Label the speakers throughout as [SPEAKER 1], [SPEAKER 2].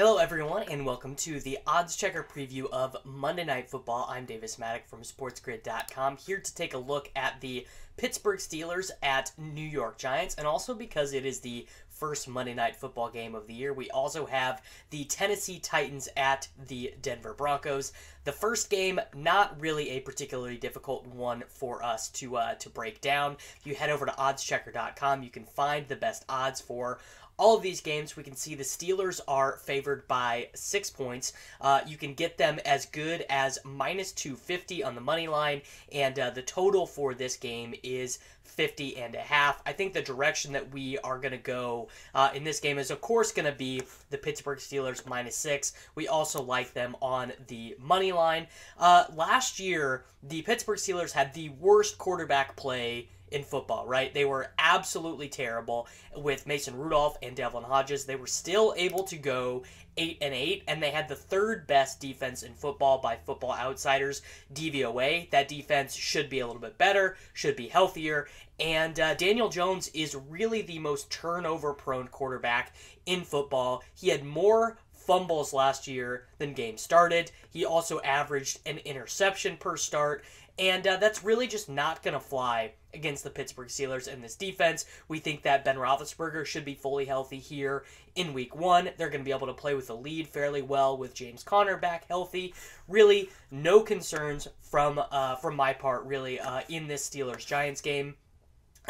[SPEAKER 1] Hello, everyone, and welcome to the Odds Checker preview of Monday Night Football. I'm Davis Mattek from SportsGrid.com, here to take a look at the Pittsburgh Steelers at New York Giants, and also because it is the first Monday Night Football game of the year, we also have the Tennessee Titans at the Denver Broncos. The first game, not really a particularly difficult one for us to uh, to break down. If you head over to OddsChecker.com, you can find the best odds for all of these games, we can see the Steelers are favored by six points. Uh, you can get them as good as minus 250 on the money line, and uh, the total for this game is 50 and a half. I think the direction that we are going to go uh, in this game is, of course, going to be the Pittsburgh Steelers minus six. We also like them on the money line. Uh, last year, the Pittsburgh Steelers had the worst quarterback play in football, right? They were absolutely terrible with Mason Rudolph and Devlin Hodges. They were still able to go 8 and 8 and they had the third best defense in football by Football Outsiders DVOA. That defense should be a little bit better, should be healthier, and uh, Daniel Jones is really the most turnover prone quarterback in football. He had more fumbles last year than games started. He also averaged an interception per start. And uh, that's really just not going to fly against the Pittsburgh Steelers in this defense. We think that Ben Roethlisberger should be fully healthy here in week one. They're going to be able to play with the lead fairly well with James Conner back healthy. Really, no concerns from uh, from my part, really, uh, in this Steelers Giants game.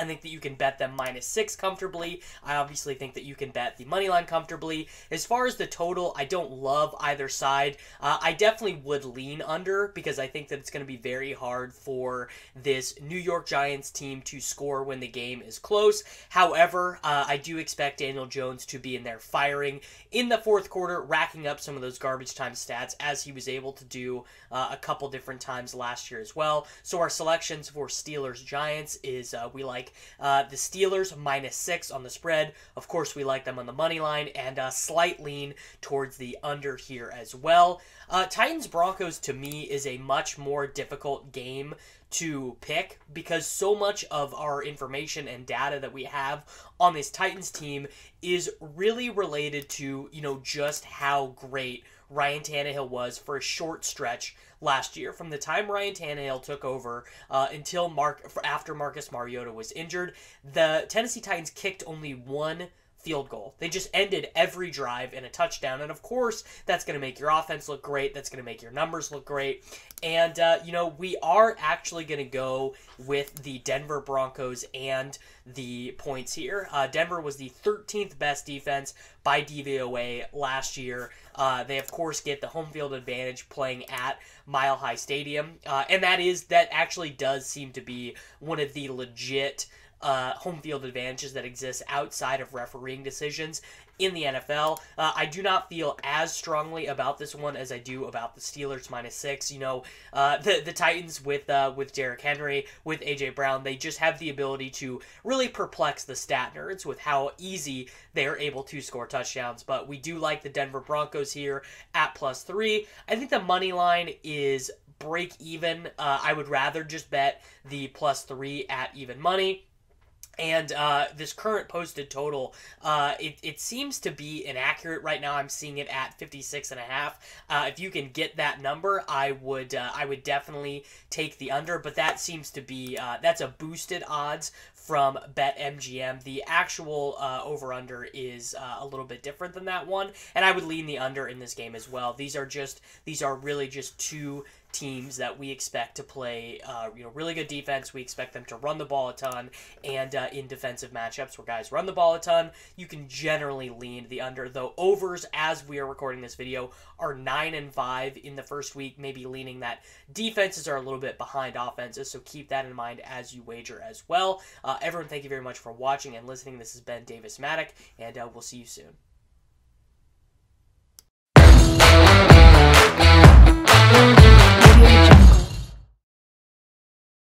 [SPEAKER 1] I think that you can bet them minus six comfortably. I obviously think that you can bet the money line comfortably. As far as the total, I don't love either side. Uh, I definitely would lean under because I think that it's going to be very hard for this New York Giants team to score when the game is close. However, uh, I do expect Daniel Jones to be in there firing in the fourth quarter, racking up some of those garbage time stats as he was able to do uh, a couple different times last year as well. So our selections for Steelers Giants is uh, we like uh, the Steelers minus six on the spread. Of course, we like them on the money line and a slight lean towards the under here as well. Uh, Titans Broncos to me is a much more difficult game to pick because so much of our information and data that we have on this Titans team is really related to, you know, just how great Ryan Tannehill was for a short stretch last year. From the time Ryan Tannehill took over uh, until Mark after Marcus Mariota was injured, the Tennessee Titans kicked only one field goal. They just ended every drive in a touchdown. And of course, that's going to make your offense look great. That's going to make your numbers look great. And, uh, you know, we are actually going to go with the Denver Broncos and the points here. Uh, Denver was the 13th best defense by DVOA last year. Uh, they, of course, get the home field advantage playing at Mile High Stadium. Uh, and that is, that actually does seem to be one of the legit uh, home field advantages that exist outside of refereeing decisions in the NFL. Uh, I do not feel as strongly about this one as I do about the Steelers minus six. You know, uh, the the Titans with uh, with Derrick Henry, with AJ Brown, they just have the ability to really perplex the stat nerds with how easy they are able to score touchdowns. But we do like the Denver Broncos here at plus three. I think the money line is break even. Uh, I would rather just bet the plus three at even money. And uh, this current posted total, uh, it, it seems to be inaccurate right now. I'm seeing it at 56 and a half. Uh, if you can get that number, I would uh, I would definitely take the under. But that seems to be uh, that's a boosted odds from BetMGM. The actual uh, over under is a little bit different than that one, and I would lean the under in this game as well. These are just these are really just two teams that we expect to play, uh, you know, really good defense. We expect them to run the ball a ton, and uh, in defensive matchups where guys run the ball a ton, you can generally lean the under. Though overs, as we are recording this video, are nine and five in the first week, maybe leaning that defenses are a little bit behind offenses. So keep that in mind as you wager as well. Uh, everyone, thank you very much for watching and listening. This has been Davis Mattek, and uh, we'll see you soon.